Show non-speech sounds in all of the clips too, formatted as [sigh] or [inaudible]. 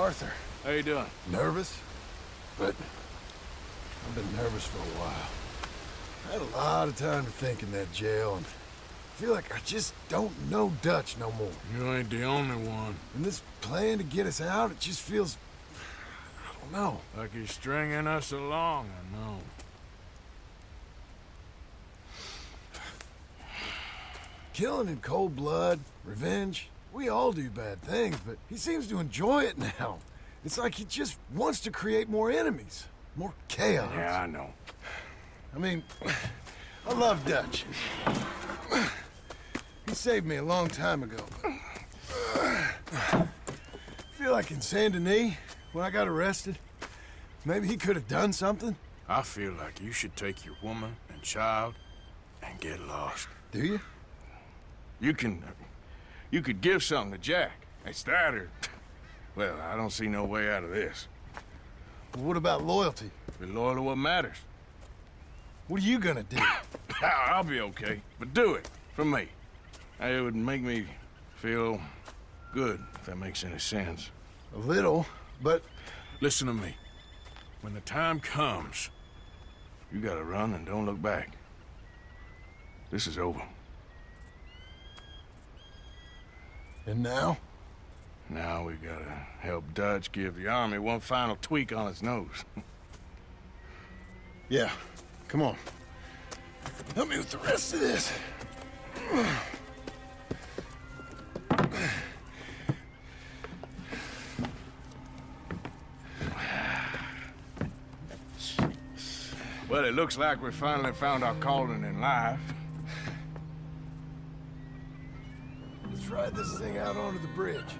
Arthur. How you doing? Nervous? But I've been nervous for a while. I had a lot of time to think in that jail, and I feel like I just don't know Dutch no more. You ain't the only one. And this plan to get us out, it just feels... I don't know. Like he's stringing us along, I know. Killing in cold blood, revenge, we all do bad things, but he seems to enjoy it now. It's like he just wants to create more enemies, more chaos. Yeah, I know. I mean, I love Dutch. He saved me a long time ago. I feel like in Saint Denis, when I got arrested, maybe he could have done something. I feel like you should take your woman and child and get lost. Do you? You can... Uh, You could give something to Jack. It's that or... Well, I don't see no way out of this. But what about loyalty? Be loyal to what matters. What are you gonna do? [coughs] I'll be okay, but do it. For me. It would make me feel good, if that makes any sense. A little, but Listen to me. When the time comes, you gotta run and don't look back. This is over. And now? Now we gotta help Dutch give the army one final tweak on its nose. Yeah. Come on. Help me with the rest of this. well, it looks like we finally found our calling in life. Let's ride this thing out onto the bridge.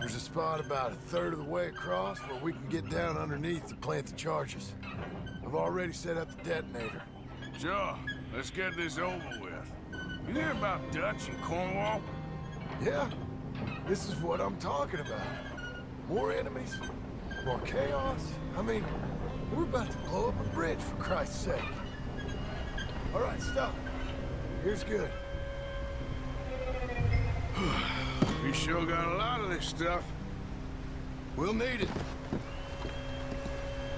There's a spot about a third of the way across where we can get down underneath to plant the charges. I've already set up the detonator. Sure, let's get this over with. You hear about Dutch and Cornwall? Yeah, this is what I'm talking about. More enemies, more chaos. I mean, we're about to blow up a bridge, for Christ's sake. All right, stop. Here's good. [sighs] We sure got a lot of this stuff. We'll need it.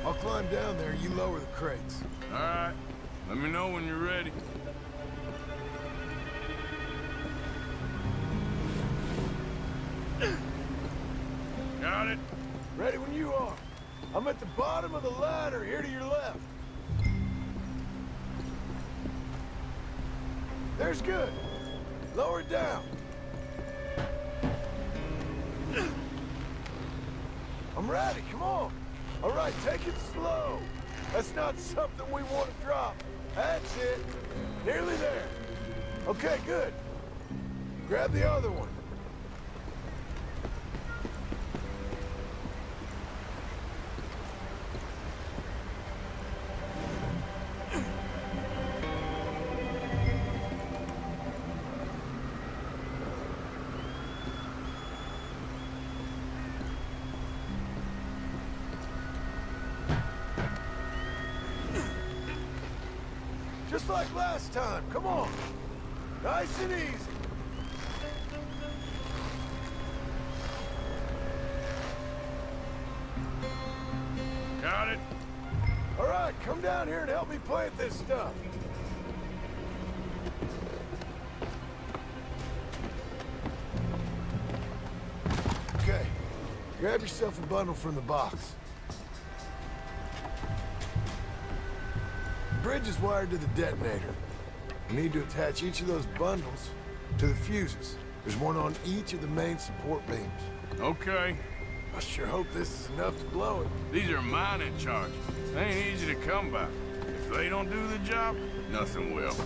I'll climb down there, you lower the crates. All right, let me know when you're ready. Got it? Ready when you are. I'm at the bottom of the ladder, here to your left. There's good. Lower it down. I'm ready, come on. All right, take it slow. That's not something we want to drop. That's it. Nearly there. Okay, good. Grab the other one. Just like last time, come on. Nice and easy. Got it? All right, come down here and help me plant this stuff. Okay, grab yourself a bundle from the box. Bridge is wired to the detonator. We need to attach each of those bundles to the fuses. There's one on each of the main support beams. Okay. I sure hope this is enough to blow it. These are mining charges. They ain't easy to come by. If they don't do the job, nothing will.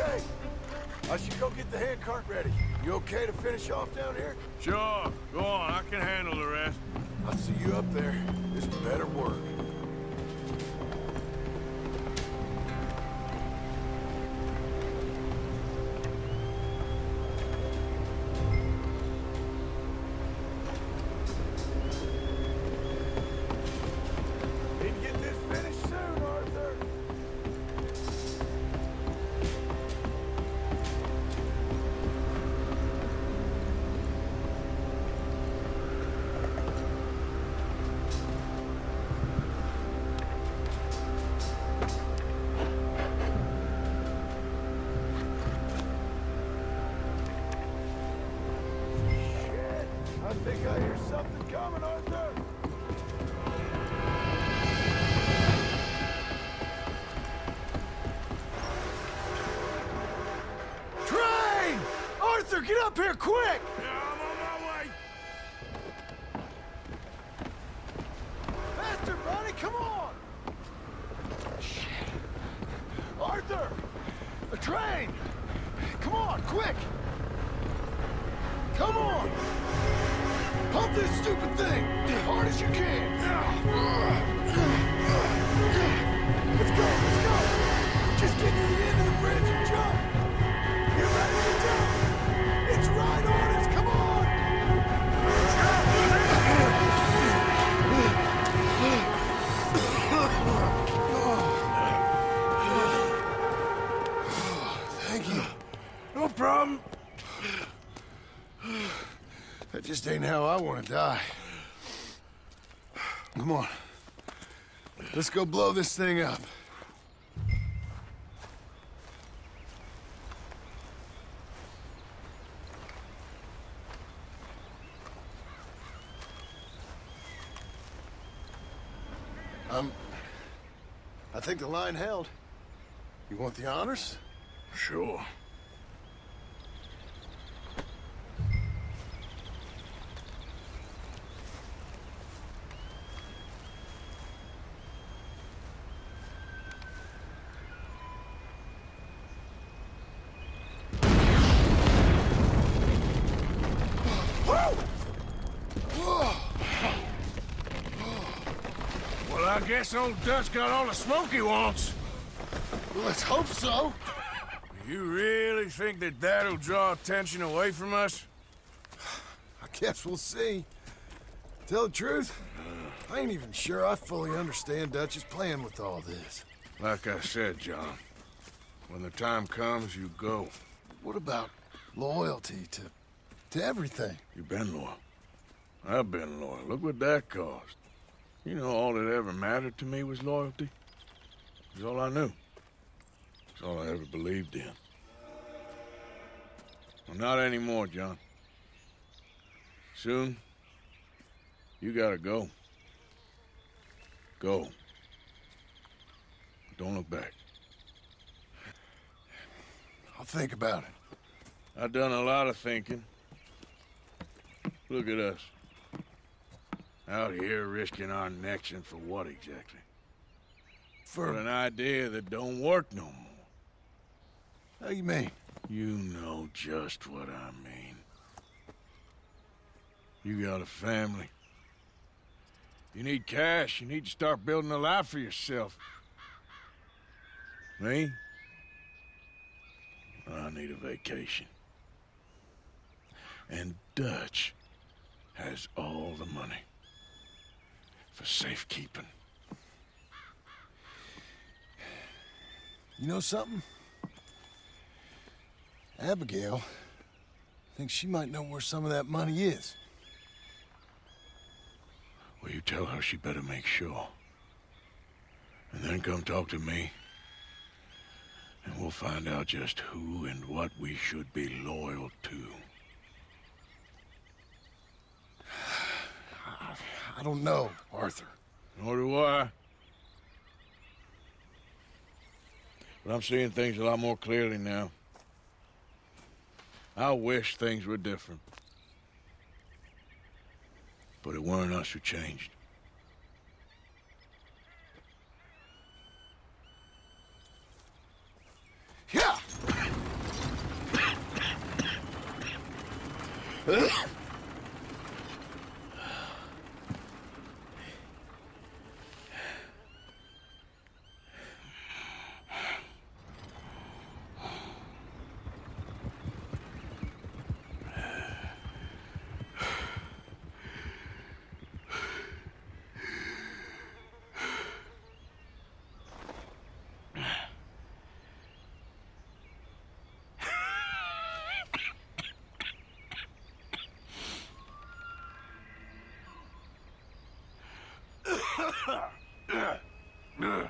Okay. I should go get the handcart ready. You okay to finish off down here? Sure, go on. I can handle the rest. I'll see you up there. This better work. Think I hear something coming, Arthur. Train! Arthur, get up here quick! Yeah, I'm on my way. Faster, buddy, come on! This stupid thing as hard as you can! Let's go, let's go! Just get to the end of the bridge and jump! Get ready to jump! It's right on us, come on! Thank you. No problem. That just ain't how I want to die. Come on. Let's go blow this thing up. Um, I think the line held. You want the honors? Sure. Well, I guess old Dutch got all the smoke he wants. Let's hope so. You really think that that'll draw attention away from us? I guess we'll see. Tell the truth, I ain't even sure I fully understand Dutch's plan with all this. Like I said, John, when the time comes, you go. What about loyalty to to everything? You've been loyal. I've been loyal. Look what that cost. You know, all that ever mattered to me was loyalty. It's all I knew. It's all I ever believed in. Well, not anymore, John. Soon, you gotta go. Go. Don't look back. I'll think about it. I've done a lot of thinking. Look at us. Out here risking our necks and for what exactly? For an idea that don't work no more. how you mean? You know just what I mean. You got a family. You need cash. You need to start building a life for yourself. Me? I need a vacation. And Dutch has all the money for safekeeping. You know something? Abigail thinks she might know where some of that money is. Well, you tell her she better make sure. And then come talk to me. And we'll find out just who and what we should be loyal to. I don't know, Arthur. Nor do I. But I'm seeing things a lot more clearly now. I wish things were different. But it weren't us who changed. Yeah! Ugh.